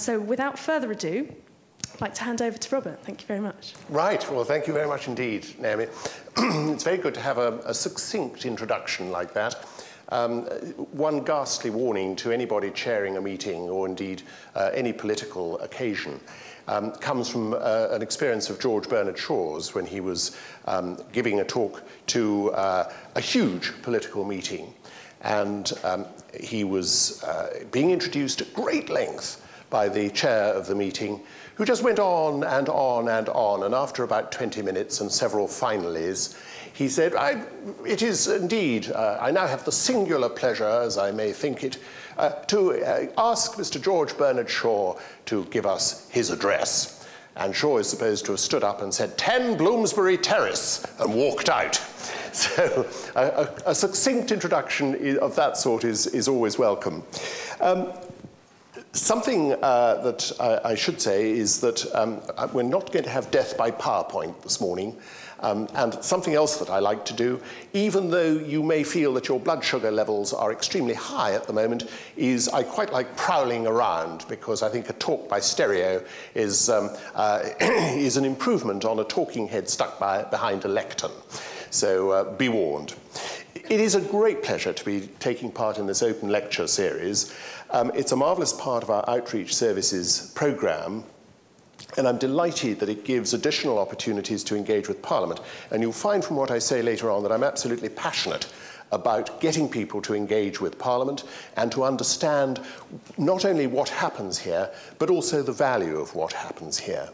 So without further ado, I'd like to hand over to Robert. Thank you very much. Right. Well, thank you very much indeed, Naomi. it's very good to have a, a succinct introduction like that. Um, one ghastly warning to anybody chairing a meeting or indeed uh, any political occasion um, comes from uh, an experience of George Bernard Shaw's when he was um, giving a talk to uh, a huge political meeting. And um, he was uh, being introduced at great length by the chair of the meeting, who just went on and on and on. And after about 20 minutes and several finales, he said, It is indeed, uh, I now have the singular pleasure, as I may think it, uh, to uh, ask Mr. George Bernard Shaw to give us his address. And Shaw is supposed to have stood up and said, 10 Bloomsbury Terrace, and walked out. So a, a, a succinct introduction of that sort is, is always welcome. Um, Something uh, that I, I, should say is that um, we're not going to have death by PowerPoint this morning. Um, and something else that I like to do, even though you may feel that your blood sugar levels are extremely high at the moment, is I quite like prowling around because I think a talk by stereo is, um, uh, is an improvement on a talking head stuck by, behind a lectern. So uh, be warned. It is a great pleasure to be taking part in this open lecture series. Um, it's a marvellous part of our outreach services programme, and I'm delighted that it gives additional opportunities to engage with Parliament. And you'll find from what I say later on that I'm absolutely passionate about getting people to engage with Parliament and to understand not only what happens here, but also the value of what happens here.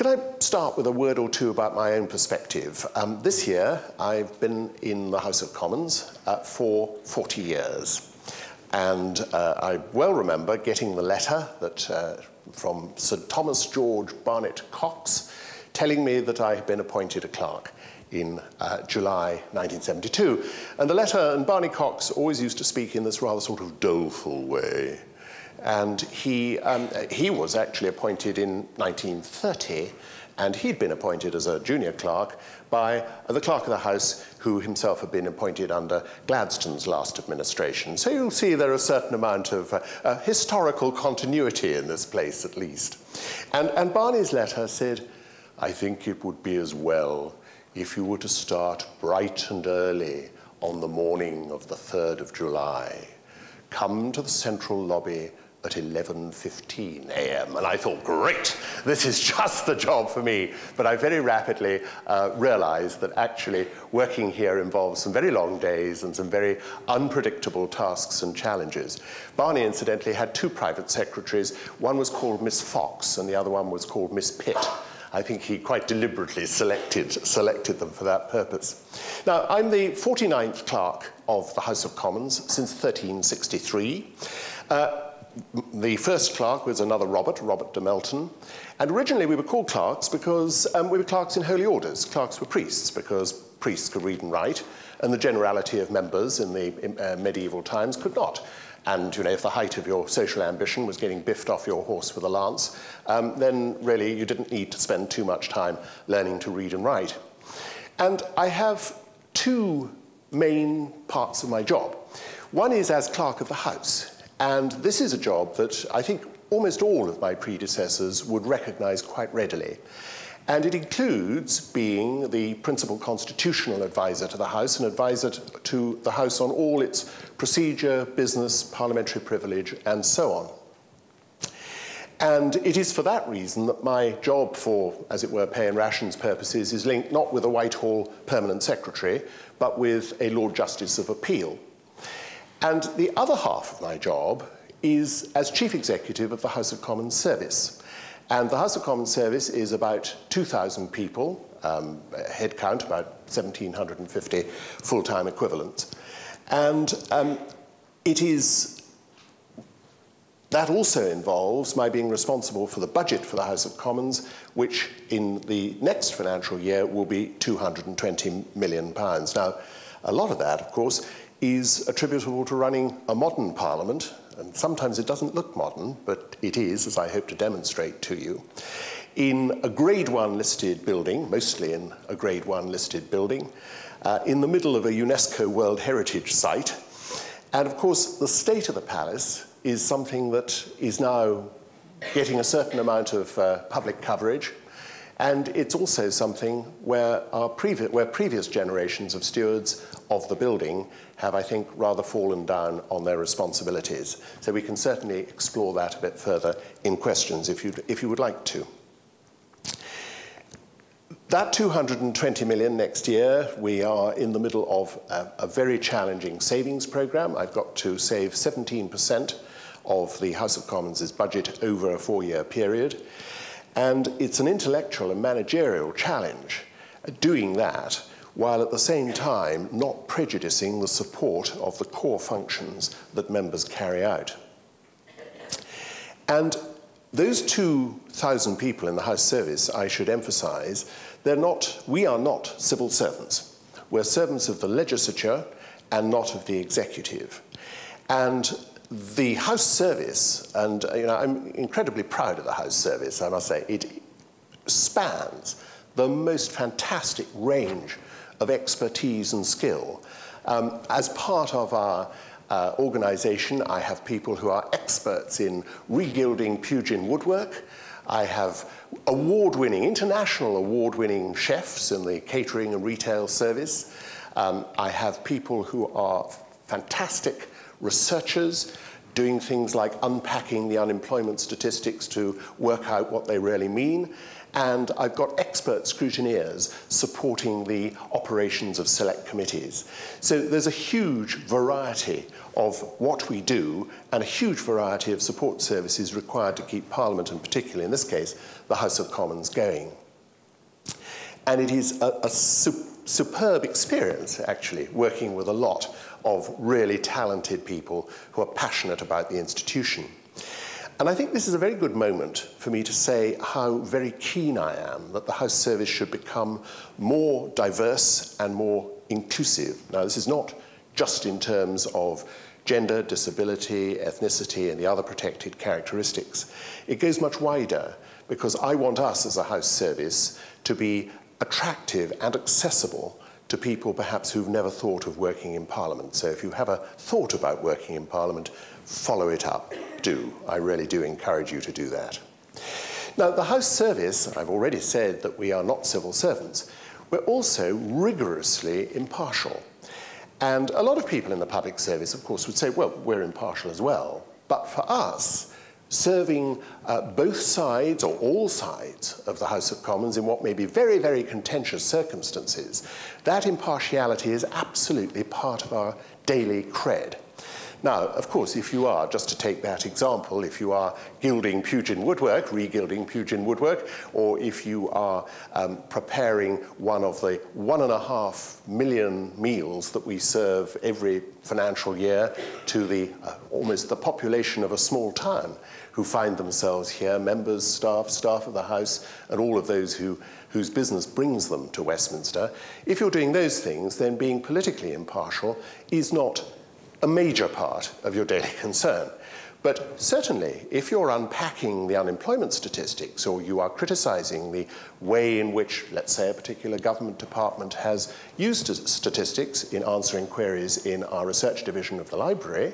Can I start with a word or two about my own perspective? Um, this year, I've been in the House of Commons uh, for 40 years. And uh, I well remember getting the letter that, uh, from Sir Thomas George Barnett Cocks telling me that I had been appointed a clerk in uh, July 1972. And the letter, and Barney Cocks always used to speak in this rather sort of doleful way. And he, um, he was actually appointed in 1930, and he'd been appointed as a junior clerk by the clerk of the House, who himself had been appointed under Gladstone's last administration. So you'll see there are a certain amount of uh, uh, historical continuity in this place, at least. And, and Barney's letter said, I think it would be as well if you were to start bright and early on the morning of the 3rd of July. Come to the central lobby at 11.15 a.m. And I thought, great, this is just the job for me. But I very rapidly uh, realized that actually working here involves some very long days and some very unpredictable tasks and challenges. Barney, incidentally, had two private secretaries. One was called Miss Fox, and the other one was called Miss Pitt. I think he quite deliberately selected, selected them for that purpose. Now, I'm the 49th clerk of the House of Commons since 1363. Uh, the first clerk was another Robert, Robert de Melton. And originally we were called clerks because um, we were clerks in holy orders. Clerks were priests because priests could read and write, and the generality of members in the uh, medieval times could not. And you know, if the height of your social ambition was getting biffed off your horse with a lance, um, then really you didn't need to spend too much time learning to read and write. And I have two main parts of my job. One is as clerk of the house, and this is a job that I think almost all of my predecessors would recognize quite readily. And it includes being the principal constitutional advisor to the House and advisor to the House on all its procedure, business, parliamentary privilege, and so on. And it is for that reason that my job for, as it were, pay and rations purposes is linked not with a Whitehall permanent secretary, but with a Lord Justice of Appeal. And the other half of my job is as Chief Executive of the House of Commons Service. And the House of Commons Service is about 2,000 people, um, head count about 1,750 full-time equivalents. And um, it is that also involves my being responsible for the budget for the House of Commons, which in the next financial year will be 220 million pounds. Now, a lot of that, of course, is attributable to running a modern parliament, and sometimes it doesn't look modern, but it is, as I hope to demonstrate to you, in a grade one listed building, mostly in a grade one listed building, uh, in the middle of a UNESCO World Heritage Site. And of course, the state of the palace is something that is now getting a certain amount of uh, public coverage. And it's also something where, our previ- where previous generations of stewards of the building have, I think, rather fallen down on their responsibilities. So we can certainly explore that a bit further in questions if, you if you would like to. That 220 million next year, we are in the middle of a, a very challenging savings program. I've got to save 17% of the House of Commons' budget over a four-year period. And it's an intellectual and managerial challenge uh, doing that while at the same time not prejudicing the support of the core functions that members carry out. And those 2,000 people in the House service, I should emphasize, they're not, we are not civil servants. We're servants of the legislature and not of the executive. And the House service, and you know, I'm incredibly proud of the House service, I must say, it spans the most fantastic range of expertise and skill. Um, as part of our uh, organization, I have people who are experts in regilding Pugin woodwork. I have award winning, international award winning chefs in the catering and retail service. Um, I have people who are fantastic researchers doing things like unpacking the unemployment statistics to work out what they really mean. And I've got expert scrutineers supporting the operations of select committees. So there's a huge variety of what we do and a huge variety of support services required to keep Parliament, and particularly in this case, the House of Commons, going. And it is a, a su superb experience, actually, working with a lot of really talented people who are passionate about the institution. And I think this is a very good moment for me to say how very keen I am that the House service should become more diverse and more inclusive. Now, this is not just in terms of gender, disability, ethnicity, and the other protected characteristics. It goes much wider because I want us as a House service to be attractive and accessible to people perhaps who've never thought of working in Parliament. So if you have a thought about working in Parliament, follow it up. Do. I really do encourage you to do that. Now, the House Service, I've already said that we are not civil servants. We're also rigorously impartial. And a lot of people in the public service, of course, would say, well, we're impartial as well. But for us, serving uh, both sides or all sides of the House of Commons in what may be very, very contentious circumstances, that impartiality is absolutely part of our daily cred. Now, of course, if you are, just to take that example, if you are gilding Pugin woodwork, regilding Pugin woodwork, or if you are um, preparing one of the one and a half million meals that we serve every financial year to the uh, almost the population of a small town who find themselves here, members, staff, staff of the House, and all of those who, whose business brings them to Westminster, if you're doing those things, then being politically impartial is not a major part of your daily concern. But certainly, if you're unpacking the unemployment statistics or you are criticizing the way in which, let's say, a particular government department has used statistics in answering queries in our research division of the library,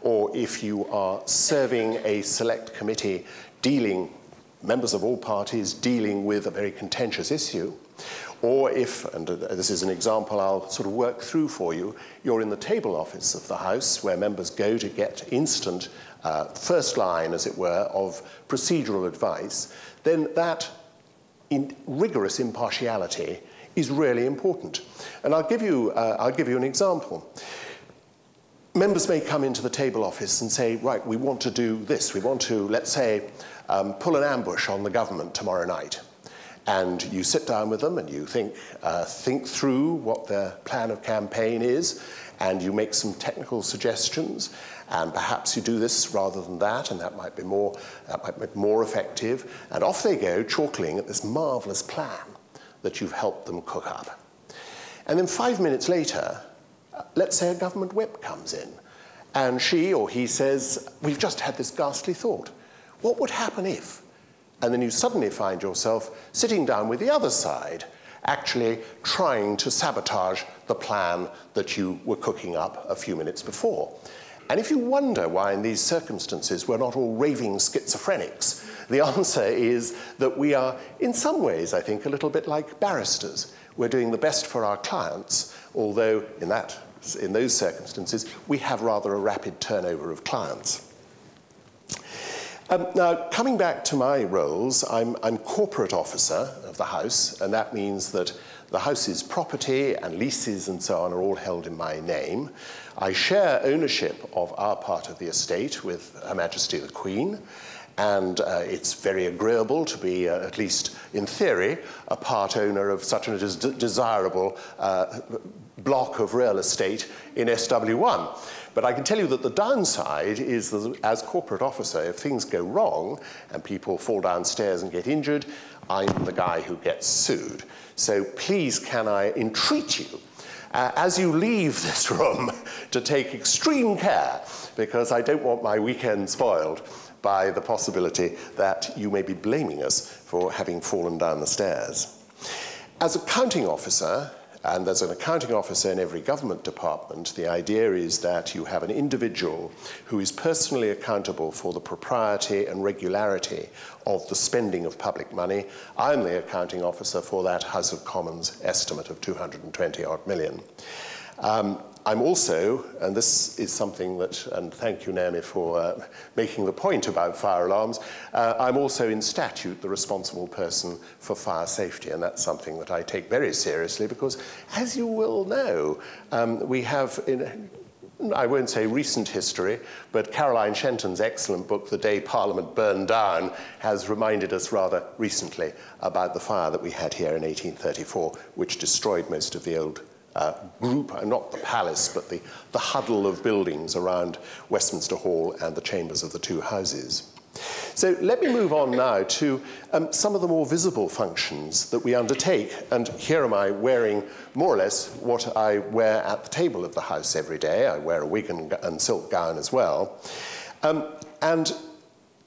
or if you are serving a select committee dealing, members of all parties dealing with a very contentious issue, or if, and this is an example I'll sort of work through for you, you're in the table office of the House where members go to get instant uh, first line, as it were, of procedural advice, then that in rigorous impartiality is really important. And I'll give you, uh, I'll give you an example. Members may come into the table office and say, right, we want to do this. We want to, let's say, um, pull an ambush on the government tomorrow night. And you sit down with them and you think, uh, think through what their plan of campaign is, and you make some technical suggestions, and perhaps you do this rather than that, and that might be more, that might be more effective. And off they go, chalkling at this marvelous plan that you've helped them cook up. And then five minutes later, uh, let's say a government whip comes in, and she or he says, We've just had this ghastly thought. What would happen if? And then you suddenly find yourself sitting down with the other side, actually trying to sabotage the plan that you were cooking up a few minutes before. And if you wonder why in these circumstances we're not all raving schizophrenics, the answer is that we are, in some ways, I think, a little bit like barristers. We're doing the best for our clients, although in, that, in those circumstances, we have rather a rapid turnover of clients. Um, now, coming back to my roles, I'm, I'm corporate officer of the House, and that means that the House's property and leases and so on are all held in my name. I share ownership of our part of the estate with Her Majesty the Queen, and uh, it's very agreeable to be, uh, at least in theory, a part owner of such a des desirable uh, block of real estate in SW1. But I can tell you that the downside is that as corporate officer, if things go wrong and people fall downstairs and get injured, I'm the guy who gets sued. So please can I entreat you uh, as you leave this room to take extreme care because I don't want my weekend spoiled by the possibility that you may be blaming us for having fallen down the stairs. As a counting officer, and there's an accounting officer in every government department, the idea is that you have an individual who is personally accountable for the propriety and regularity of the spending of public money. I'm the accounting officer for that House of Commons estimate of 220 odd million. Um, I'm also, and this is something that, and thank you, Naomi, for uh, making the point about fire alarms, uh, I'm also in statute the responsible person for fire safety, and that's something that I take very seriously because, as you will know, um, we have in, I won't say recent history, but Caroline Shenton's excellent book, The Day Parliament Burned Down, has reminded us rather recently about the fire that we had here in 1834, which destroyed most of the old uh, group, uh, not the palace, but the, the huddle of buildings around Westminster Hall and the chambers of the two houses. So let me move on now to um, some of the more visible functions that we undertake. And here am I wearing more or less what I wear at the table of the House every day. I wear a wig and, and silk gown as well. Um, and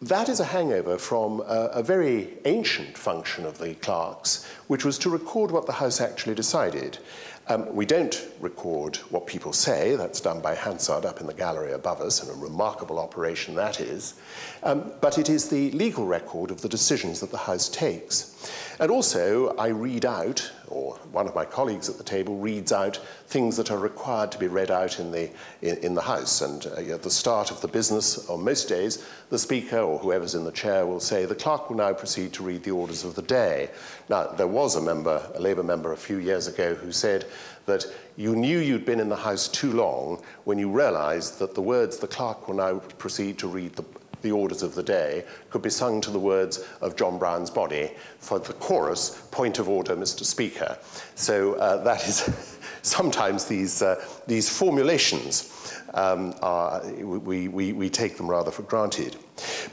that is a hangover from a, a, very ancient function of the clerks, which was to record what the House actually decided. Um, we don't record what people say. That's done by Hansard up in the gallery above us, and a remarkable operation that is. Um, but it is the legal record of the decisions that the House takes. And also, I read out, or one of my colleagues at the table reads out things that are required to be read out in the, in, in the House. And uh, at the start of the business, on most days, the Speaker or whoever's in the chair will say, the clerk will now proceed to read the orders of the day. Now, there was a member, a Labour member a few years ago, who said that you knew you'd been in the House too long when you realised that the words the clerk will now proceed to read the the orders of the day could be sung to the words of John Brown's body for the chorus, point of order, Mr. Speaker. So uh, that is sometimes these, uh, these formulations um, are, we, we, we take them rather for granted.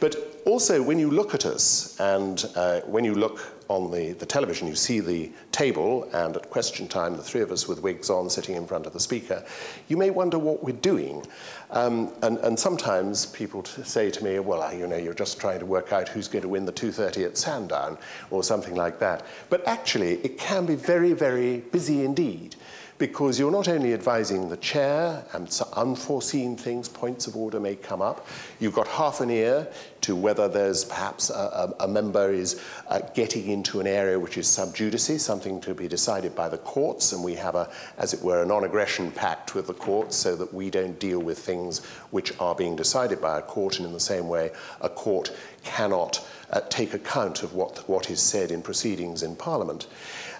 But also, when you look at us and uh, when you look on the, the television, you see the table, and at question time, the three of us with wigs on sitting in front of the speaker, you may wonder what we're doing. Um, and, and sometimes people say to me, well, you know, you're just trying to work out who's going to win the 2.30 at Sandown, or something like that. But actually, it can be very, very busy indeed because you're not only advising the chair and unforeseen things, points of order may come up. You've got half an ear to whether there's perhaps a, a, a member is uh, getting into an area which is sub judice, something to be decided by the courts, and we have a, as it were, a non-aggression pact with the courts so that we don't deal with things which are being decided by a court, and in the same way, a court cannot uh, take account of what, what is said in proceedings in Parliament.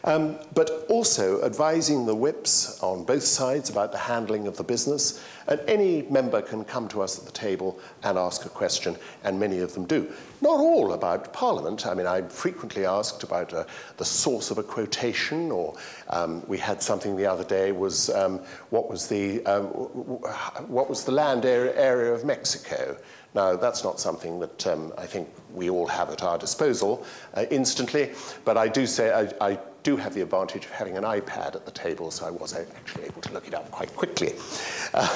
Um, but also advising the whips on both sides about the handling of the business. And any member can come to us at the table and ask a question, and many of them do. Not all about Parliament. I mean, I'm frequently asked about uh, the source of a quotation, or um, we had something the other day was um, what was the um, what was the land area of Mexico. Now, that's not something that um, I think we all have at our disposal uh, instantly, but I do say I, I do have the advantage of having an iPad at the table, so I was actually able to look it up quite quickly. Uh,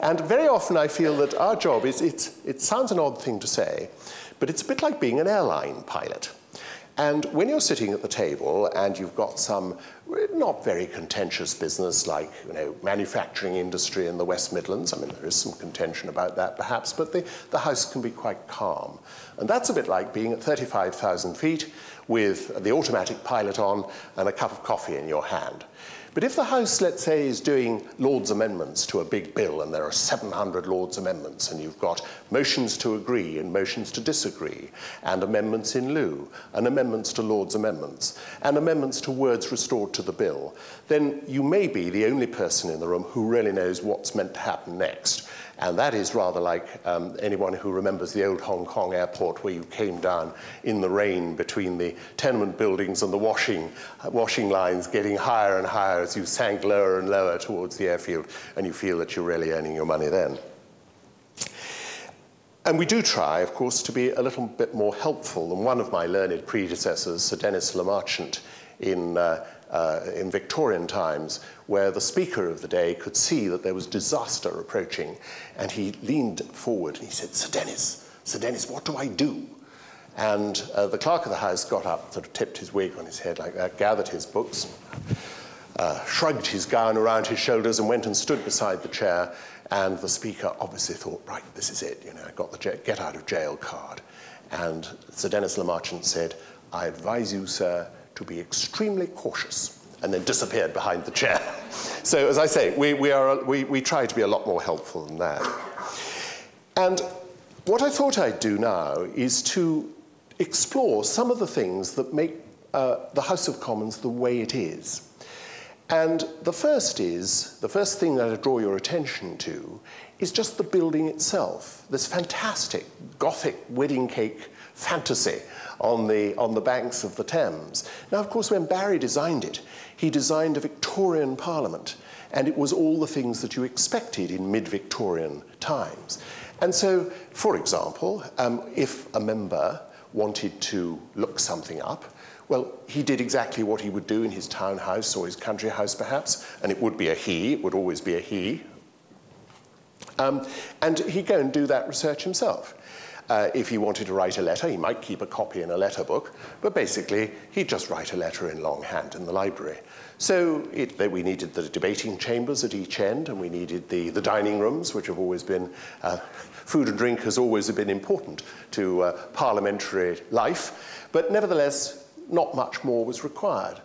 and very often I feel that our job is, it sounds an odd thing to say, but it's a bit like being an airline pilot. And when you're sitting at the table and you've got some not very contentious business like you know, manufacturing industry in the West Midlands, I mean, there is some contention about that perhaps, but the, the house can be quite calm. And that's a bit like being at 35,000 feet with the automatic pilot on and a cup of coffee in your hand. But if the House, let's say, is doing Lord's amendments to a big bill and there are 700 Lord's amendments and you've got motions to agree and motions to disagree and amendments in lieu and amendments to Lord's amendments and amendments to words restored to the bill, then you may be the only person in the room who really knows what's meant to happen next. And that is rather like um, anyone who remembers the old Hong Kong airport where you came down in the rain between the tenement buildings and the washing, uh, washing lines getting higher and higher as you sank lower and lower towards the airfield, and you feel that you're really earning your money then. And we do try, of course, to be a little bit more helpful than one of my learned predecessors, Sir Denis Le Marchant, in uh, uh, in Victorian times, where the speaker of the day could see that there was disaster approaching, and he leaned forward and he said, Sir Denis, Sir Denis, what do I do? And uh, the clerk of the house got up, sort of tipped his wig on his head like that, gathered his books, uh, shrugged his gown around his shoulders, and went and stood beside the chair. And the speaker obviously thought, right, this is it. You know, I got the get out of jail card. And Sir Denis Le Marchant said, I advise you, sir, to be extremely cautious and then disappeared behind the chair. so as I say, we, we, are, we, we try to be a lot more helpful than that. And what I thought I'd do now is to explore some of the things that make uh, the House of Commons the way it is. And the first is, the first thing that I draw your attention to is just the building itself, this fantastic Gothic wedding cake fantasy on the, on the banks of the Thames. Now, of course, when Barry designed it, he designed a Victorian parliament, and it was all the things that you expected in mid-Victorian times. And so, for example, um, if a member wanted to look something up, well, he did exactly what he would do in his townhouse or his country house, perhaps, and it would be a he, it would always be a he. Um, and he'd go and do that research himself. Uh, if he wanted to write a letter, he might keep a copy in a letter book, but basically he'd just write a letter in longhand in the library. So it, we needed the debating chambers at each end, and we needed the, the dining rooms, which have always been, uh, food and drink has always been important to uh, parliamentary life, but nevertheless, not much more was required.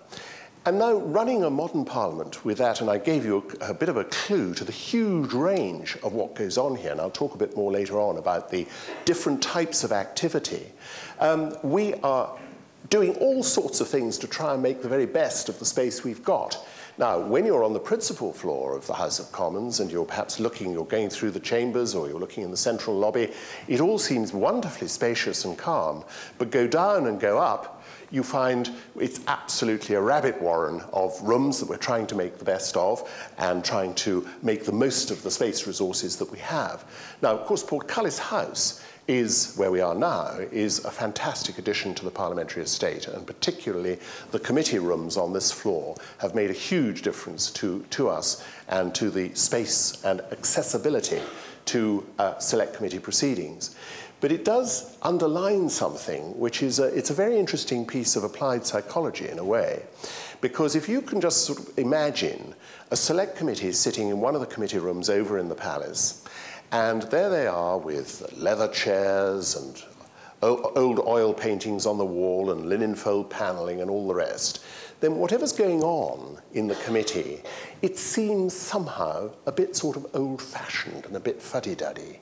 And now running a modern parliament with that, and I gave you a, a, bit of a clue to the huge range of what goes on here, and I'll talk a bit more later on about the different types of activity. Um, we are doing all sorts of things to try and make the very best of the space we've got. Now, when you're on the principal floor of the House of Commons and you're perhaps looking, you're going through the chambers or you're looking in the central lobby, it all seems wonderfully spacious and calm. But go down and go up, you find it's absolutely a rabbit warren of rooms that we're trying to make the best of and trying to make the most of the space resources that we have. Now, of course, Portcullis House is, where we are now, is a fantastic addition to the parliamentary estate, and particularly the committee rooms on this floor have made a huge difference to, to us and to the space and accessibility to uh, select committee proceedings. But it does underline something, which is a, it's a very interesting piece of applied psychology in a way. Because if you can just sort of imagine a select committee sitting in one of the committee rooms over in the palace, and there they are with leather chairs and old oil paintings on the wall and linen fold paneling and all the rest, then whatever's going on in the committee, it seems somehow a bit sort of old-fashioned and a bit fuddy-duddy.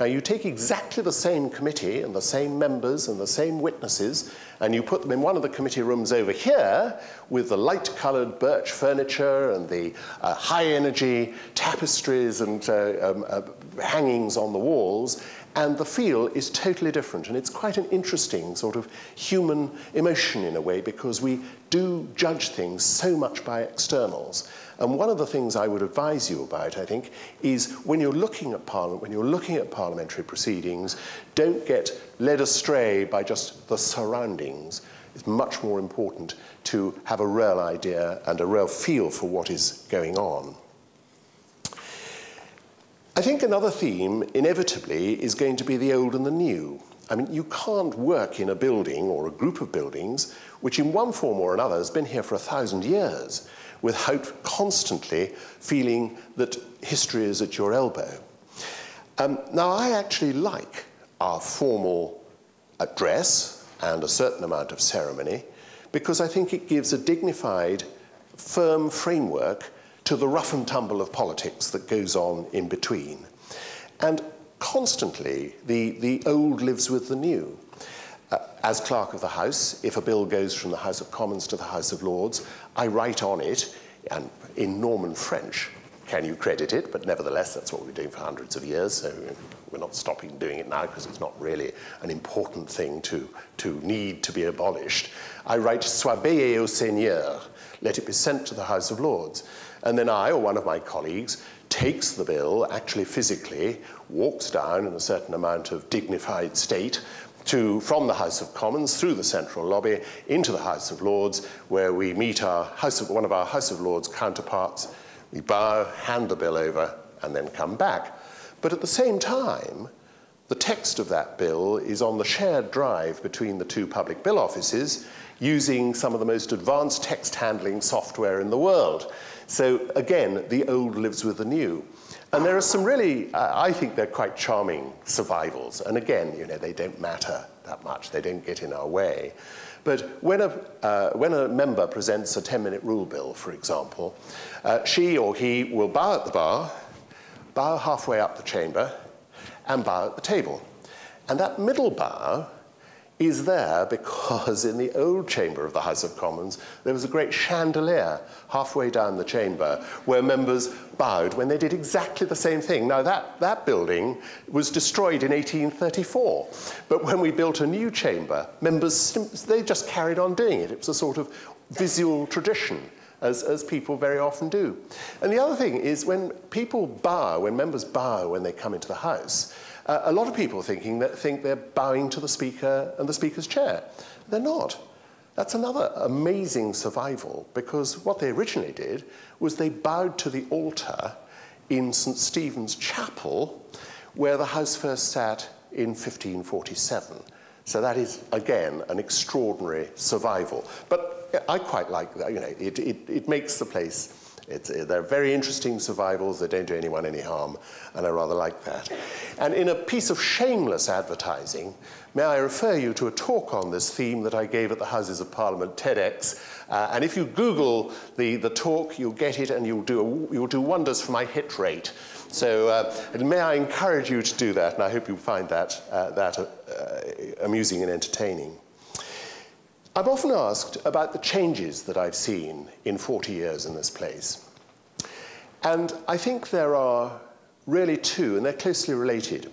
Now, you take exactly the same committee and the same members and the same witnesses, and you put them in one of the committee rooms over here with the light-colored birch furniture and the uh, high-energy tapestries and uh, um, uh, hangings on the walls, and the feel is totally different. And it's quite an interesting sort of human emotion in a way because we do judge things so much by externals. And one of the things I would advise you about, I think, is when you're looking at Parliament, when you're looking at parliamentary proceedings, don't get led astray by just the surroundings. It's much more important to have a real idea and a real feel for what is going on. I think another theme, inevitably, is going to be the old and the new. I mean, you can't work in a building or a group of buildings which, in one form or another, has been here for a thousand years without constantly feeling that history is at your elbow. Um, now, I actually like our formal address and a certain amount of ceremony because I think it gives a dignified, firm framework to the rough and tumble of politics that goes on in between. And constantly, the, the old lives with the new. Uh, as Clerk of the House, if a bill goes from the House of Commons to the House of Lords, I write on it, and in Norman French, can you credit it? But nevertheless, that's what we've been doing for hundreds of years, so we're not stopping doing it now because it's not really an important thing to, to need to be abolished. I write, baillé aux Seigneurs, let it be sent to the House of Lords. And then I, or one of my colleagues, takes the bill, actually physically, walks down in a certain amount of dignified state, to, from the House of Commons through the central lobby into the House of Lords, where we meet our House of, one of our House of Lords counterparts. We bow, hand the bill over, and then come back. But at the same time, the text of that bill is on the shared drive between the two public bill offices using some of the most advanced text handling software in the world. So again, the old lives with the new. And there are some really, uh, I think they're quite charming survivals. And again, you know, they don't matter that much. They don't get in our way. But when a, uh, when a member presents a 10-minute rule bill, for example, uh, she or he will bow at the bar, bow halfway up the chamber, and bow at the table. And that middle bow is there because in the old chamber of the House of Commons, there was a great chandelier halfway down the chamber where members bowed when they did exactly the same thing. Now, that, that building was destroyed in 1834, but when we built a new chamber, members, they just carried on doing it. It was a sort of visual tradition. As, as people very often do. And the other thing is when people bow, when members bow when they come into the House, uh, a lot of people thinking that think they're bowing to the speaker and the speaker's chair. They're not. That's another amazing survival because what they originally did was they bowed to the altar in St. Stephen's Chapel where the house first sat in 1547. So that is, again, an extraordinary survival. But I quite like that. You know, it, it, it makes the place uh, they're very interesting survivals. They don't do anyone any harm, and I rather like that. And in a piece of shameless advertising, may I refer you to a talk on this theme that I gave at the Houses of Parliament, TEDx. Uh, and if you Google the, the talk, you'll get it, and you'll do, a, you'll do wonders for my hit rate. So uh, may I encourage you to do that, and I hope you find that, uh, that uh, amusing and entertaining. I've often asked about the changes that I've seen in 40 years in this place. And I think there are really two, and they're closely related.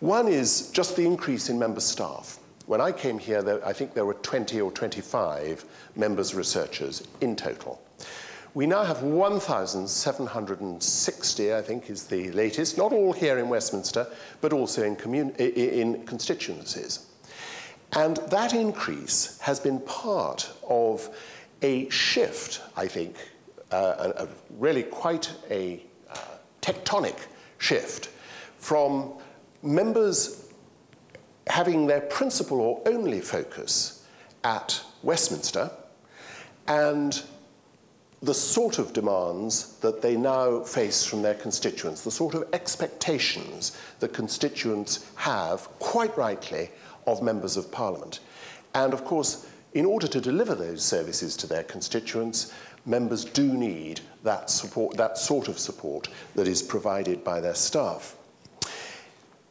One is just the increase in member staff. When I came here, there, I think there were 20 or 25 members researchers in total. We now have 1,760, I think is the latest, not all here in Westminster, but also in, in constituencies. And that increase has been part of a shift, I think, uh, a, a really quite a uh, tectonic shift from members having their principal or only focus at Westminster and the sort of demands that they now face from their constituents, the sort of expectations that constituents have, quite rightly, of members of parliament. And of course, in order to deliver those services to their constituents, members do need that support, that sort of support that is provided by their staff.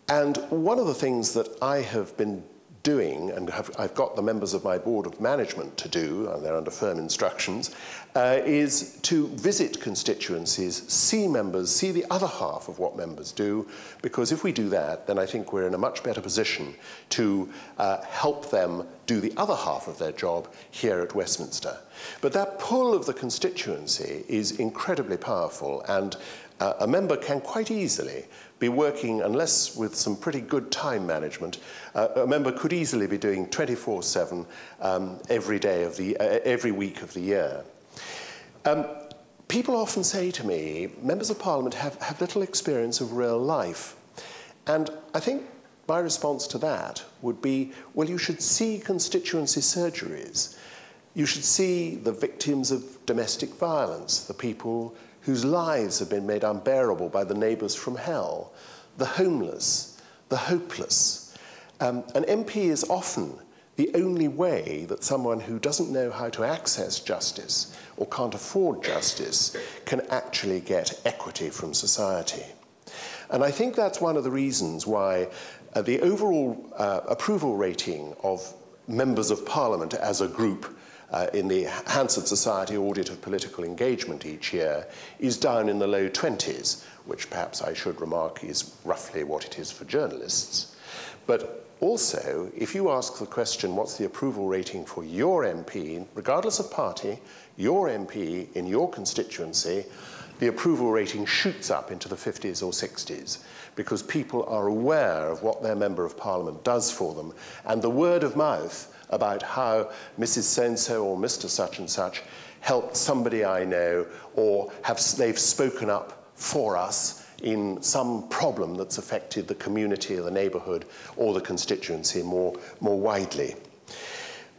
And one of the things that I have been doing, and have, I've got the members of my board of management to do, and they're under firm instructions, uh, is to visit constituencies, see members, see the other half of what members do, because if we do that, then I think we're in a much better position to uh, help them do the other half of their job here at Westminster. But that pull of the constituency is incredibly powerful, and uh, a member can quite easily be working, unless with some pretty good time management, uh, a member could easily be doing 24-7 um, every day of the, uh, every week of the year. Um, people often say to me, members of parliament have, have little experience of real life. And I think my response to that would be well, you should see constituency surgeries. You should see the victims of domestic violence, the people whose lives have been made unbearable by the neighbours from hell, the homeless, the hopeless. Um, an MP is often the only way that someone who doesn't know how to access justice or can't afford justice can actually get equity from society. And I think that's one of the reasons why uh, the overall uh, approval rating of members of parliament as a group uh, in the Hansard Society audit of political engagement each year is down in the low 20s, which perhaps I should remark is roughly what it is for journalists. But also, if you ask the question, what's the approval rating for your MP, regardless of party, your MP in your constituency, the approval rating shoots up into the 50s or 60s because people are aware of what their Member of Parliament does for them. And the word of mouth about how Mrs. So-and-so or Mr. such and such helped somebody I know or have, they've spoken up for us in some problem that's affected the community or the neighbourhood or the constituency more, more widely.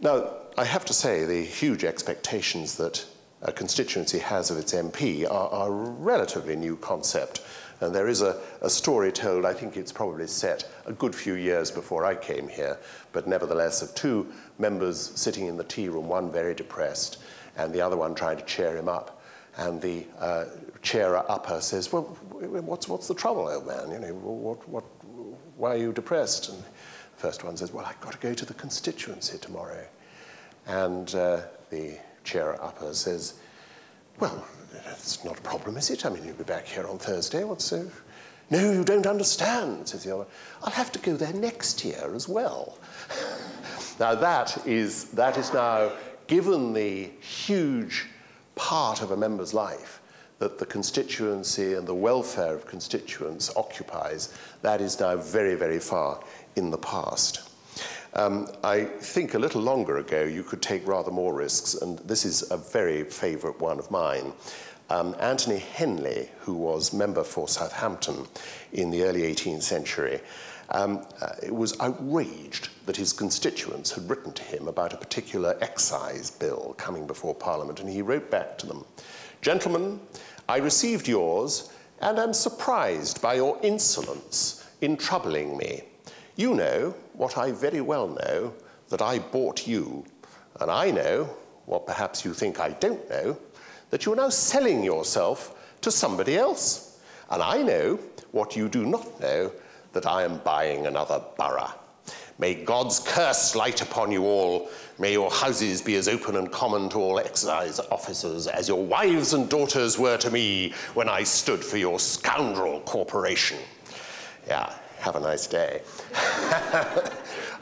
Now, I have to say the huge expectations that a constituency has of its MP are, are a relatively new concept. And there is a, a story told, I think it's probably set a good few years before I came here, but nevertheless, of two members sitting in the tea room, one very depressed, and the other one trying to cheer him up. And the uh, upper says, Well, what's, what's the trouble, old man? You know, what, what, why are you depressed? And the first one says, Well, I've got to go to the constituency tomorrow. And uh, the chairer upper says, Well, it's not a problem, is it? I mean, you'll be back here on Thursday. What's so? No, you don't understand, says the other. I'll have to go there next year as well. now, that is, that is now, given the huge part of a member's life that the constituency and the welfare of constituents occupies, that is now very, very far in the past. Um, I think a little longer ago you could take rather more risks, and this is a very favourite one of mine. Um, Anthony Henley, who was member for Southampton in the early 18th century, um, uh, was outraged that his constituents had written to him about a particular excise bill coming before Parliament, and he wrote back to them, Gentlemen, I received yours and am surprised by your insolence in troubling me. You know what I very well know that I bought you, and I know what perhaps you think I don't know that you are now selling yourself to somebody else. And I know what you do not know that I am buying another borough. May God's curse light upon you all. May your houses be as open and common to all excise officers as your wives and daughters were to me when I stood for your scoundrel corporation. Yeah, have a nice day.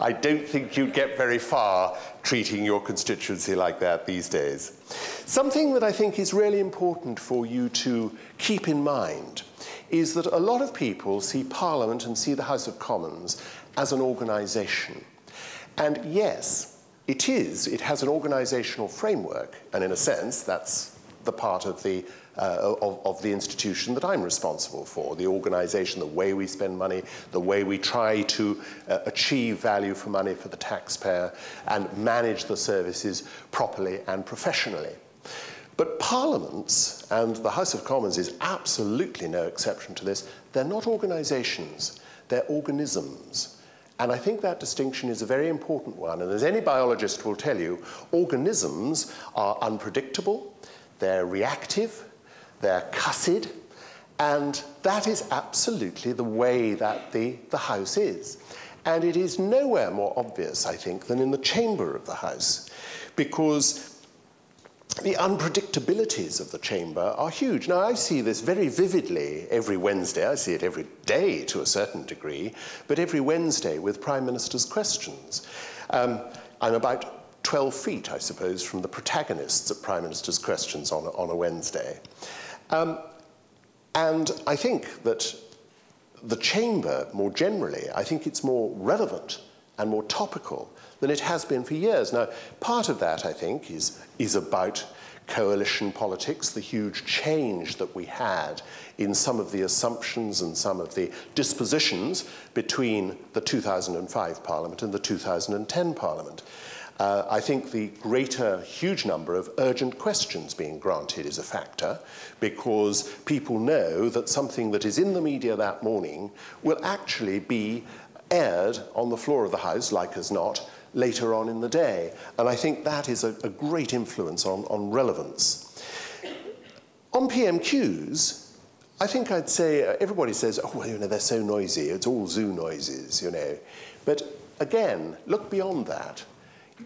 I don't think you'd get very far treating your constituency like that these days. Something that I think is really important for you to keep in mind is that a lot of people see Parliament and see the House of Commons as an organisation. And yes, it is. It has an organisational framework, and in a sense, that's the part of the uh, of, of the institution that I'm responsible for, the organization, the way we spend money, the way we try to uh, achieve value for money for the taxpayer and manage the services properly and professionally. But parliaments, and the House of Commons is absolutely no exception to this, they're not organizations, they're organisms. And I think that distinction is a very important one. And as any biologist will tell you, organisms are unpredictable, they're reactive, they're cussed, and that is absolutely the way that the, the House is. And it is nowhere more obvious, I think, than in the chamber of the House, because the unpredictabilities of the chamber are huge. Now, I see this very vividly every Wednesday. I see it every day to a certain degree, but every Wednesday with Prime Minister's questions. Um, I'm about 12 feet, I suppose, from the protagonists of Prime Minister's questions on a, on a Wednesday. Um, and I think that the chamber, more generally, I think it's more relevant and more topical than it has been for years. Now, part of that, I think, is, is about coalition politics, the huge change that we had in some of the assumptions and some of the dispositions between the 2005 Parliament and the 2010 Parliament. Uh, I think the greater, huge number of urgent questions being granted is a factor because people know that something that is in the media that morning will actually be aired on the floor of the House, like as not, later on in the day. And I think that is a, a great influence on, on relevance. On PMQs, I think I'd say uh, everybody says, oh, well, you know, they're so noisy. It's all zoo noises, you know. But again, look beyond that.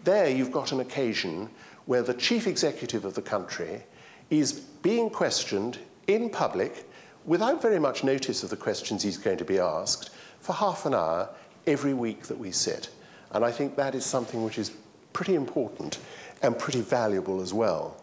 There you've got an occasion where the chief executive of the country is being questioned in public without very much notice of the questions he's going to be asked for half an hour every week that we sit. And I think that is something which is pretty important and pretty valuable as well.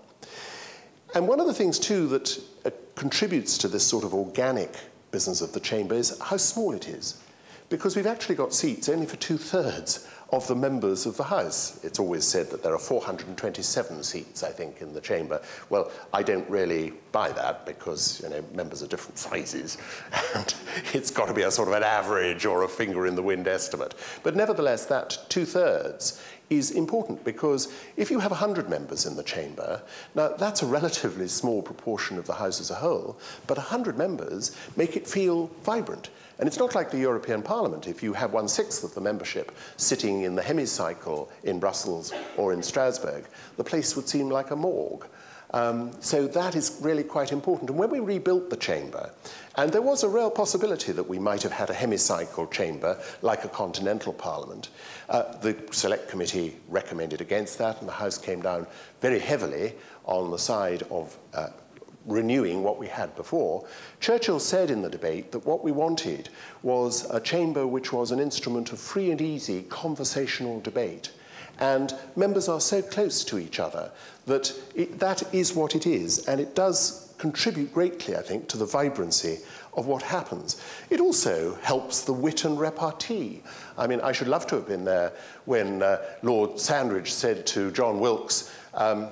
And one of the things, too, that uh, contributes to this sort of organic business of the chamber is how small it is. Because we've actually got seats only for two thirds of the members of the House. It's always said that there are 427 seats, I think, in the chamber. Well, I don't really buy that because you know members are different sizes, and it's got to be a sort of an average or a finger in the wind estimate. But nevertheless, that two thirds is important because if you have 100 members in the chamber, now that's a relatively small proportion of the House as a whole, but 100 members make it feel vibrant. And it's not like the European Parliament. If you have one sixth of the membership sitting in the hemicycle in Brussels or in Strasbourg, the place would seem like a morgue. Um, so that is really quite important. And when we rebuilt the chamber, and there was a real possibility that we might have had a hemicycle chamber like a continental parliament, uh, the select committee recommended against that, and the House came down very heavily on the side of uh, renewing what we had before, Churchill said in the debate that what we wanted was a chamber which was an instrument of free and easy conversational debate. And members are so close to each other that it, that is what it is, and it does contribute greatly, I think, to the vibrancy of what happens. It also helps the wit and repartee. I mean, I should love to have been there when uh, Lord Sandwich said to John Wilkes, um,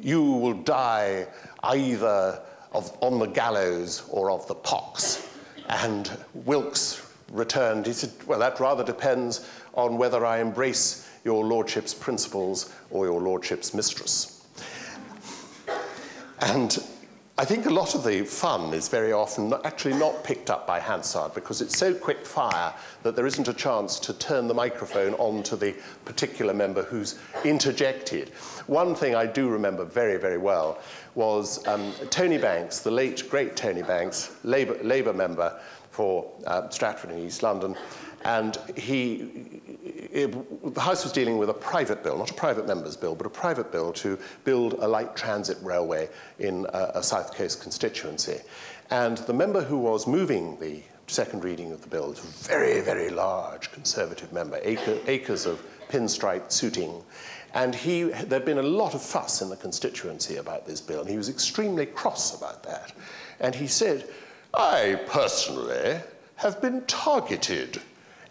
you will die either of, on the gallows or of the pox. And Wilkes returned, he said, Well, that rather depends on whether I embrace your lordship's principles or your lordship's mistress. And I think a lot of the fun is very often actually not picked up by Hansard because it's so quick fire that there isn't a chance to turn the microphone on to the particular member who's interjected. One thing I do remember very, very well was um, Tony Banks, the late, great Tony Banks, Labour, Labour member for uh, Stratford in East London, and he, it, the House was dealing with a private bill, not a private member's bill, but a private bill to build a light transit railway in a, a South Coast constituency. And the member who was moving the second reading of the bill is a very, very large Conservative member, acre, acres of pinstripe suiting. And he, there'd been a lot of fuss in the constituency about this bill, and he was extremely cross about that. And he said, I personally have been targeted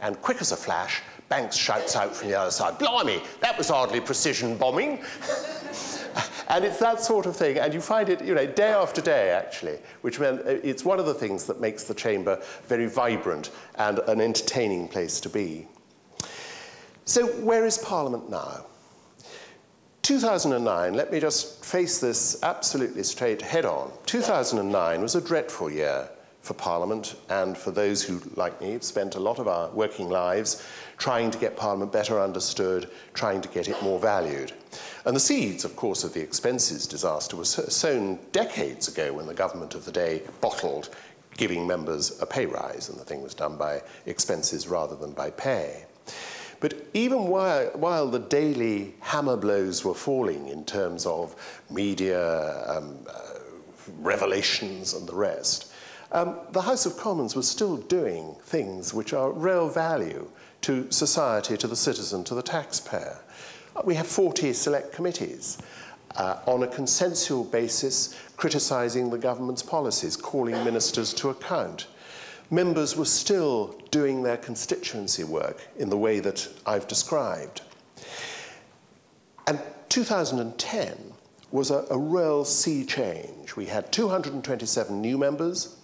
and quick as a flash, Banks shouts out from the other side, Blimey, that was hardly precision bombing. and it's that sort of thing. And you find it, you know, day after day, actually, which meant uh, it's one of the things that makes the chamber very vibrant and an entertaining place to be. So, where is Parliament now? 2009, let me just face this absolutely straight head on. 2009 was a dreadful year for Parliament and for those who, like me, have spent a lot of our working lives trying to get Parliament better understood, trying to get it more valued. And the seeds, of course, of the expenses disaster were sown decades ago when the government of the day bottled giving members a pay rise, and the thing was done by expenses rather than by pay. But even while, while the daily hammer blows were falling in terms of media, um, uh, revelations, and the rest, um, the House of Commons was still doing things which are real value to society, to the citizen, to the taxpayer. We have 40 select committees uh, on a consensual basis criticising the government's policies, calling ministers to account. Members were still doing their constituency work in the way that I've described. And 2010 was a, a real sea change. We had 227 new members.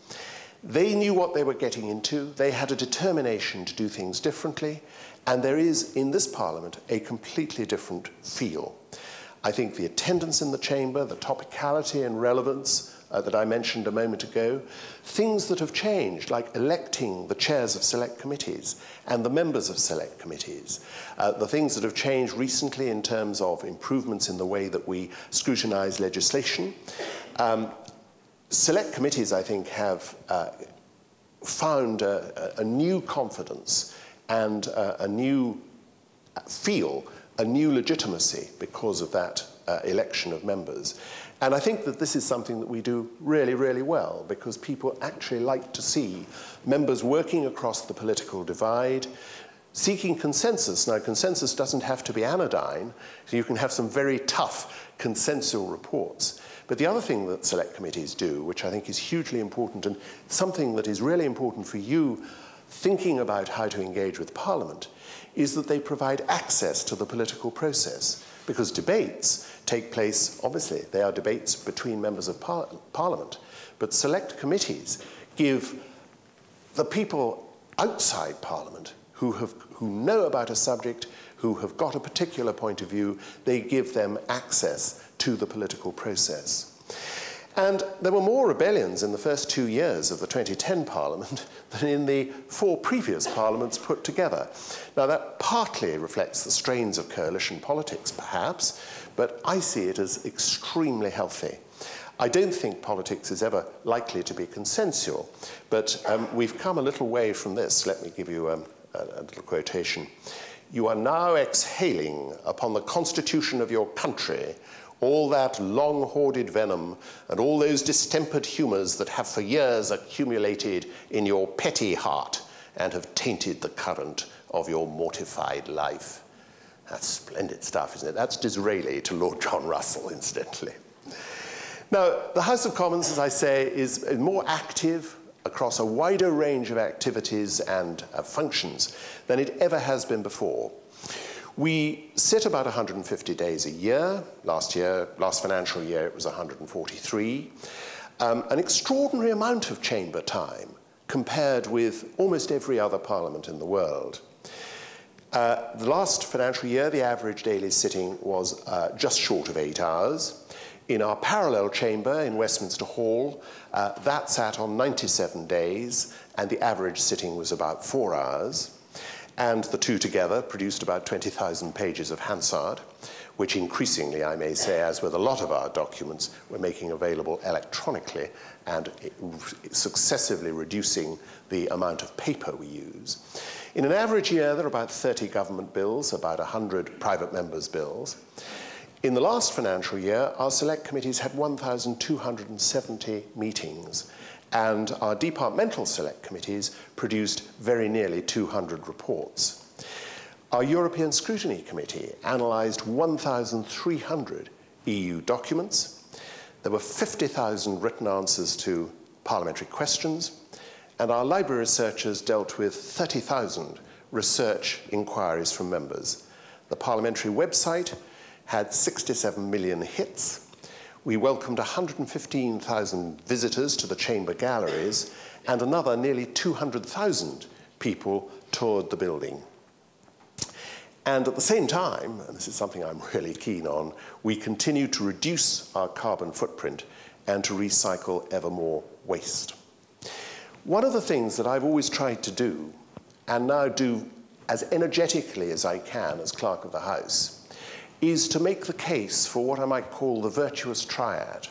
They knew what they were getting into. They had a determination to do things differently. And there is, in this Parliament, a completely different feel. I think the attendance in the chamber, the topicality and relevance uh, that I mentioned a moment ago, things that have changed, like electing the chairs of select committees and the members of select committees, uh, the things that have changed recently in terms of improvements in the way that we scrutinize legislation. Um, select committees, I think, have uh, found a, a, new confidence and a, a new feel a new legitimacy because of that uh, election of members. And I think that this is something that we do really, really well because people actually like to see members working across the political divide, seeking consensus. Now, consensus doesn't have to be anodyne, so you can have some very tough consensual reports. But the other thing that select committees do, which I think is hugely important and something that is really important for you thinking about how to engage with Parliament, is that they provide access to the political process. Because debates take place, obviously, they are debates between members of par Parliament, but select committees give the people outside Parliament who, have, who know about a subject, who have got a particular point of view, they give them access to the political process. And there were more rebellions in the first two years of the 2010 Parliament than in the four previous parliaments put together. Now, that partly reflects the strains of coalition politics, perhaps, but I see it as extremely healthy. I don't think politics is ever likely to be consensual, but um, we've come a little way from this. Let me give you um, a, a little quotation. You are now exhaling upon the constitution of your country all that long hoarded venom and all those distempered humours that have for years accumulated in your petty heart and have tainted the current of your mortified life. That's splendid stuff, isn't it? That's Disraeli to Lord John Russell, incidentally. Now, the House of Commons, as I say, is more active across a wider range of activities and uh, functions than it ever has been before. We sit about 150 days a year. Last year, last financial year, it was 143. Um, an extraordinary amount of chamber time compared with almost every other parliament in the world. Uh, the last financial year, the average daily sitting was uh, just short of eight hours. In our parallel chamber in Westminster Hall, uh, that sat on 97 days, and the average sitting was about four hours and the two together produced about 20,000 pages of Hansard, which increasingly, I may say, as with a lot of our documents, we're making available electronically and successively reducing the amount of paper we use. In an average year, there are about 30 government bills, about 100 private members' bills. In the last financial year, our select committees had 1,270 meetings, and our departmental select committees produced very nearly 200 reports. Our European Scrutiny Committee analysed 1,300 EU documents. There were 50,000 written answers to parliamentary questions, and our library researchers dealt with 30,000 research inquiries from members. The parliamentary website had 67 million hits, we welcomed 115,000 visitors to the chamber galleries, and another nearly 200,000 people toured the building. And at the same time, and this is something I'm really keen on, we continue to reduce our carbon footprint and to recycle ever more waste. One of the things that I've always tried to do, and now do as energetically as I can as Clerk of the House, is to make the case for what I might call the virtuous triad.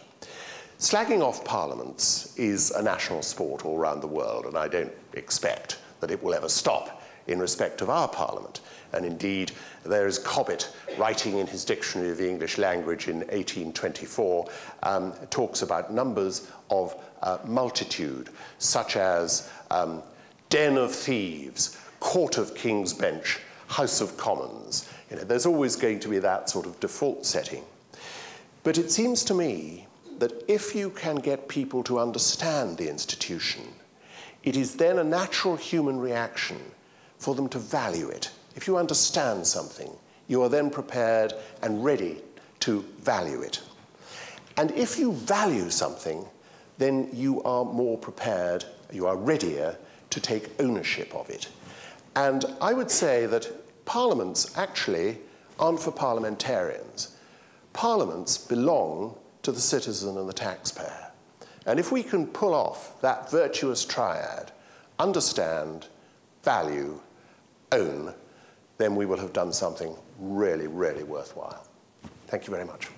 Slagging off parliaments is a national sport all around the world, and I don't expect that it will ever stop in respect of our parliament. And indeed, there is Cobbett writing in his Dictionary of the English Language in 1824, um, talks about numbers of uh, multitude, such as um, den of thieves, court of king's bench, house of commons, you know, there's always going to be that sort of default setting. But it seems to me that if you can get people to understand the institution, it is then a natural human reaction for them to value it. If you understand something, you are then prepared and ready to value it. And if you value something, then you are more prepared, you are readier to take ownership of it. And I would say that parliaments actually aren't for parliamentarians. Parliaments belong to the citizen and the taxpayer. And if we can pull off that virtuous triad, understand, value, own, then we will have done something really, really worthwhile. Thank you very much.